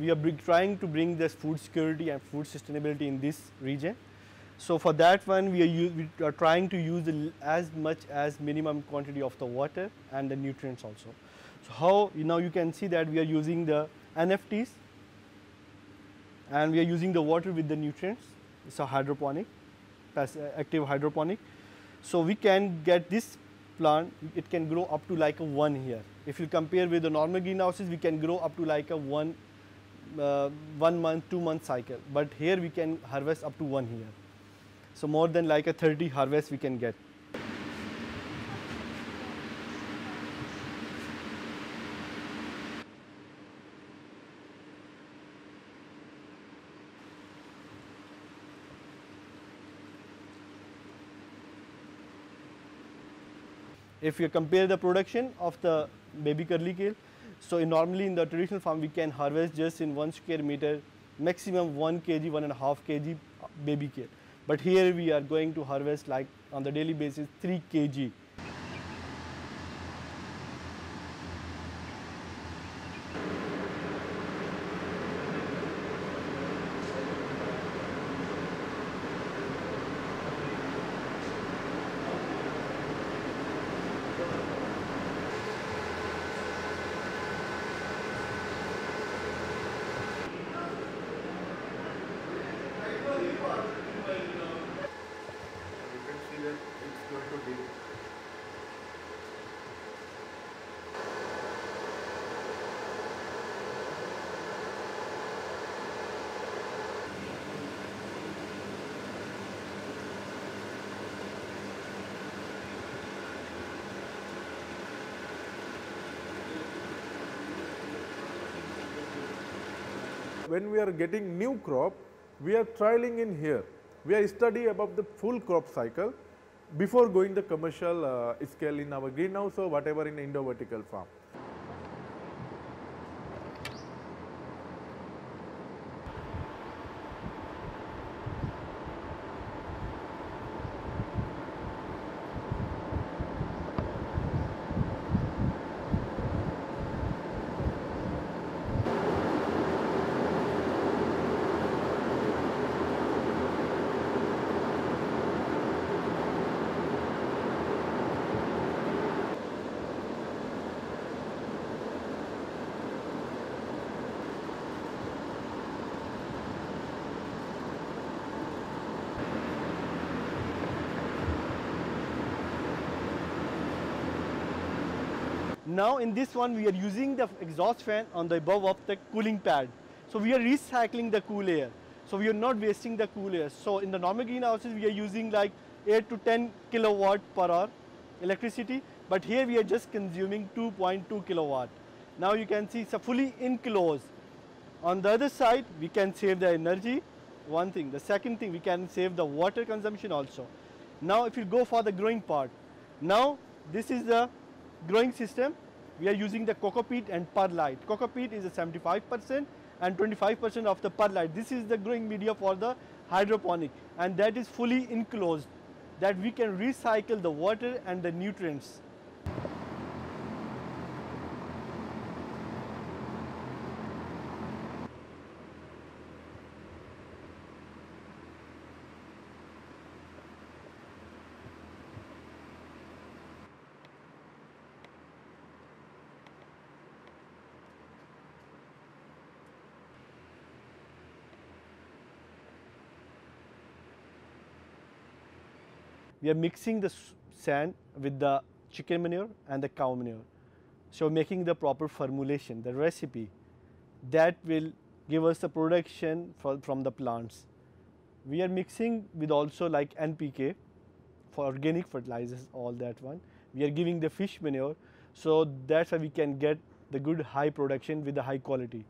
we are trying to bring this food security and food sustainability in this region. So for that one, we are, we are trying to use as much as minimum quantity of the water and the nutrients also. So how you now you can see that we are using the NFTs and we are using the water with the nutrients. It's a hydroponic, uh, active hydroponic. So we can get this plant, it can grow up to like a one here. If you compare with the normal greenhouses, we can grow up to like a one, uh, one month, two month cycle. But here we can harvest up to one year. So more than like a 30 harvest we can get. if you compare the production of the baby curly kale, so normally in the traditional farm we can harvest just in one square meter maximum 1 kg, one and a half kg uh, baby kale. But here we are going to harvest like on the daily basis 3 kg. You can see that it's going to. When we are getting new crop, we are trialing in here. We are study about the full crop cycle before going the commercial uh, scale in our greenhouse or whatever in indoor vertical farm. Now in this one we are using the exhaust fan on the above of the cooling pad. So we are recycling the cool air. So we are not wasting the cool air. So in the normal greenhouses we are using like 8 to 10 kilowatt per hour electricity, but here we are just consuming 2.2 kilowatt. Now you can see it's a fully enclosed. On the other side we can save the energy, one thing. The second thing we can save the water consumption also. Now if you go for the growing part, now this is the growing system. We are using the coco peat and perlite. Coco peat is a 75% and 25% of the perlite. This is the growing media for the hydroponic and that is fully enclosed that we can recycle the water and the nutrients. We are mixing the sand with the chicken manure and the cow manure. So making the proper formulation, the recipe that will give us the production for, from the plants. We are mixing with also like NPK for organic fertilizers, all that one. We are giving the fish manure, so that's how we can get the good high production with the high quality.